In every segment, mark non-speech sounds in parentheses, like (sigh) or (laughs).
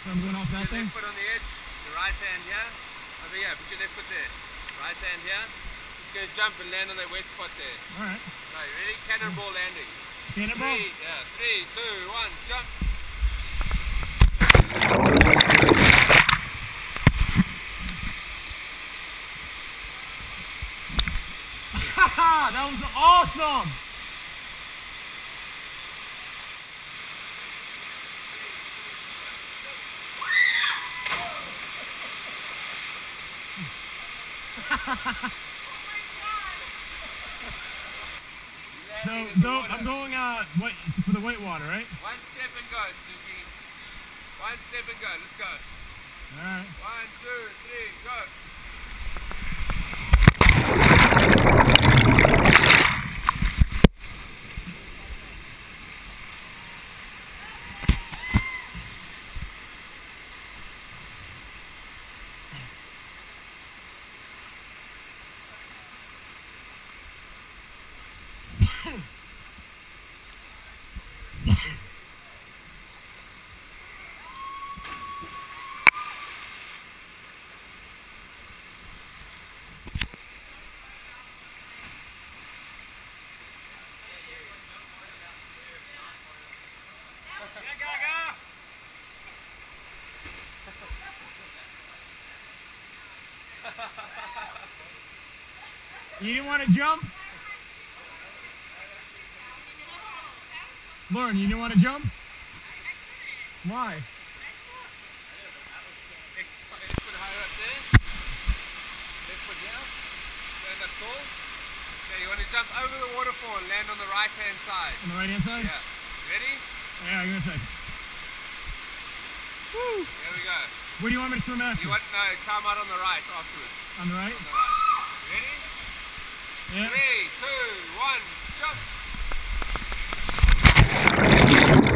So I'm going off that Your thing? left foot on the edge, your right hand here. Oh, Over here, put your left foot there. Right hand here. Just gonna jump and land on that wet spot there. Alright. Right, ready? Cannonball landing. Cannonball? Three, yeah, three, two, one, jump. Haha, (laughs) that was awesome! So, Landing in the so water. I'm going uh wait, for the white water, right? One step and go, Suki. One step and go. Let's go. Alright. One, two, three, go. You didn't want to jump? Lauren, you didn't want to jump? Why? Next next foot higher up there. Left foot here. Stand up tall. Okay, you want to jump over the waterfall and land on the right hand side. On the right hand side? Yeah. Ready? Yeah, give me a sec. Woo! Here we go. Where do you want me to swim after? You want no, come out on the right afterwards. On the right? On the right. Three, two, one, jump.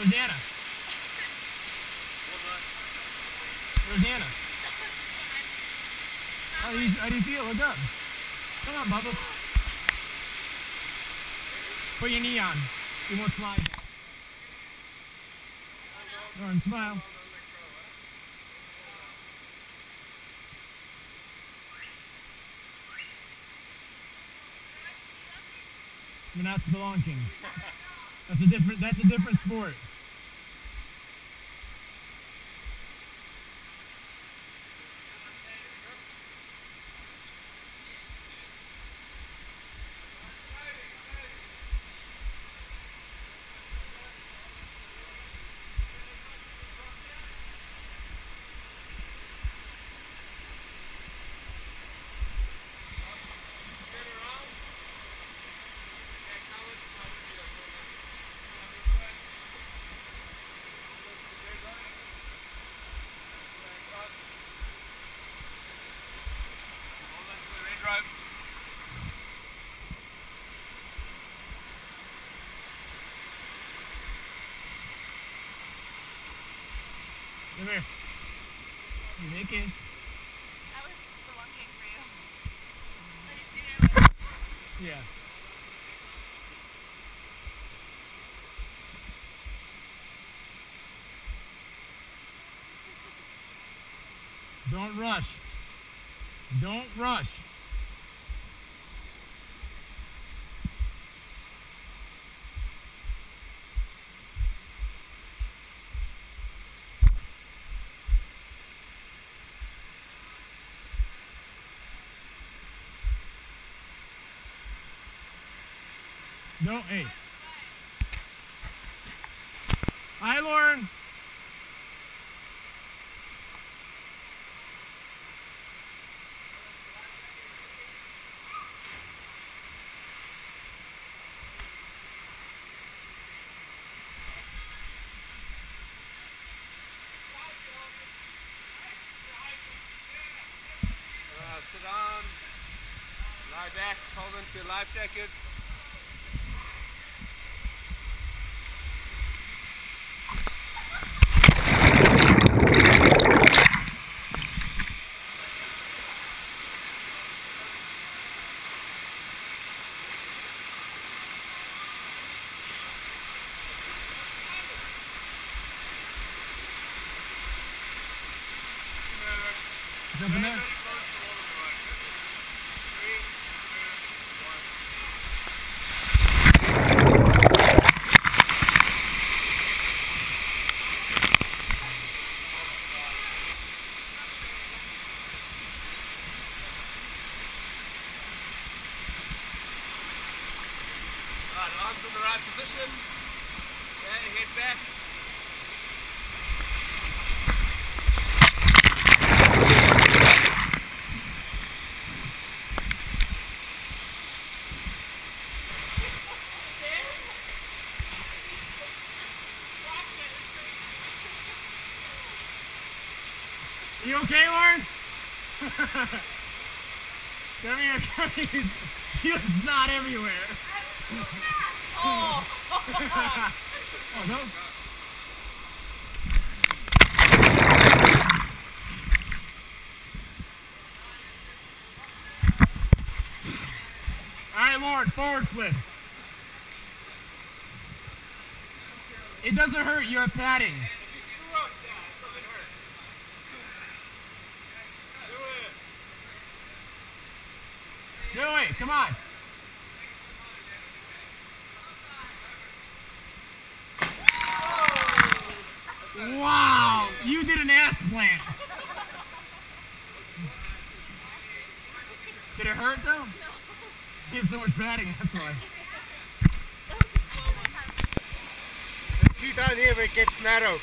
Where's Anna? Where's Anna? How do you, how do you feel? Look up. Come on, Bubba. Put your knee on. You won't slide. Lauren, smile. You're not spelunking. (laughs) That's a different. That's a different sport. Hold on to the red rope. Come here. It. I was spelunking for you. Did you see that? Yeah. Don't rush. Don't rush. No, hey. Hi, Lauren. Uh, Lie back, hold your life jacket. 危ない。You okay, Lauren? Come here, come here. He not everywhere. Oh! (laughs) Oh, no. (laughs) All right, Lauren, forward flip. It doesn't hurt. You're padding. Do it. Come on. Wow, you did an ass plant. Did it hurt though? You have so much padding, that's why. See down here where it gets narrow.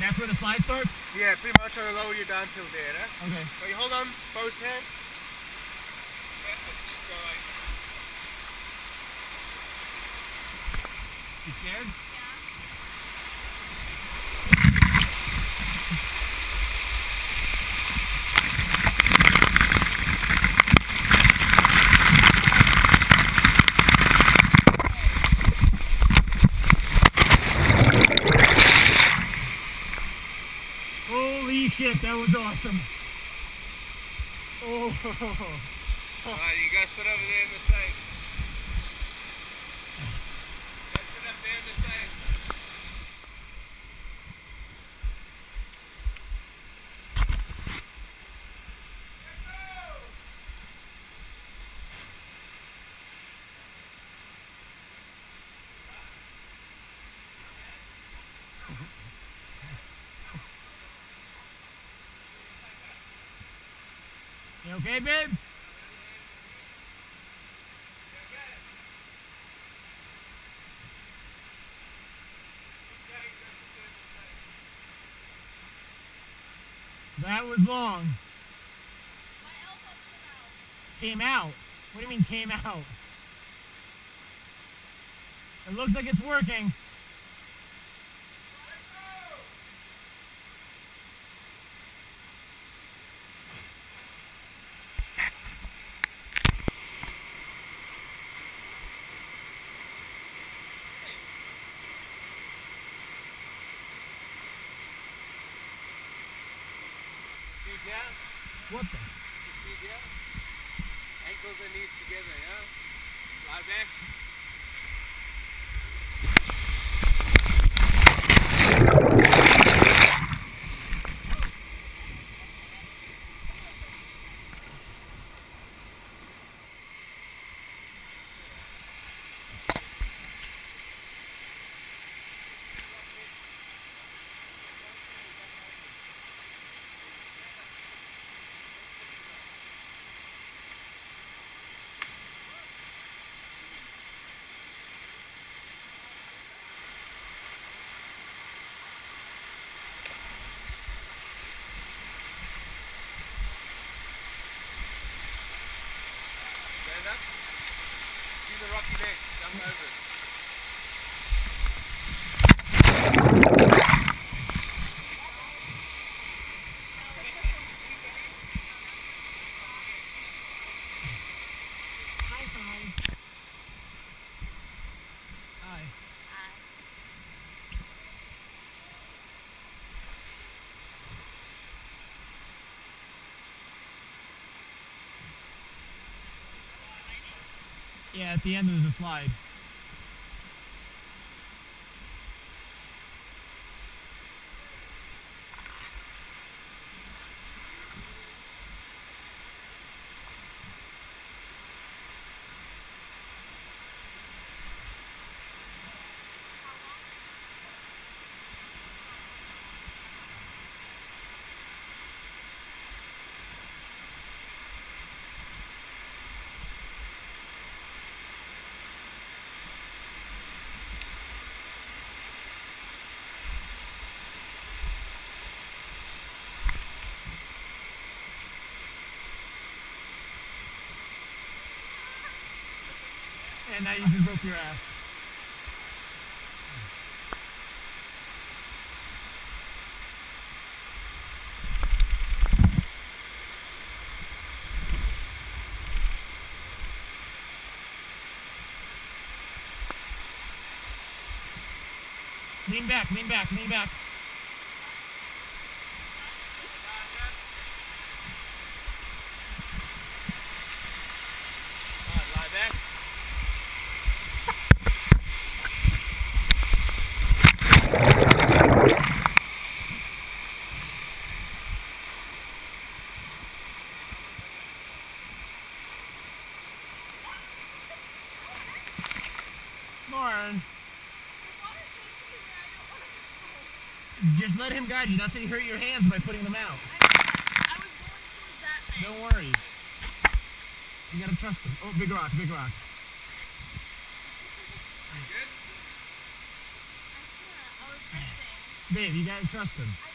That's where the slide starts? Yeah, pretty much on the lower you down till there? Okay. So you hold on both hands. You scared? Holy shit, that was awesome. Oh, Alright, you guys sit over there in the up there in the side. you okay, babe? That was long. Came out. What do you mean came out? It looks like it's working. Down. What the? Down. Ankles and knees together, yeah? Lie back. Stand up. See the rocky ledge. Jump over it. High five. Yeah, at the end there's a slide. And now you just broke your ass. Lean back, lean back, lean back. Alright, lie back. Lauren, Water chasing me. I don't want to go. just let him guide you. That's how you hurt your hands by putting them out. I was going towards that thing. Don't worry. You gotta trust him. Oh, big rock, big rock. You good? I was missing. Babe, you gotta trust him. I